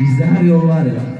Bizler yollar ya.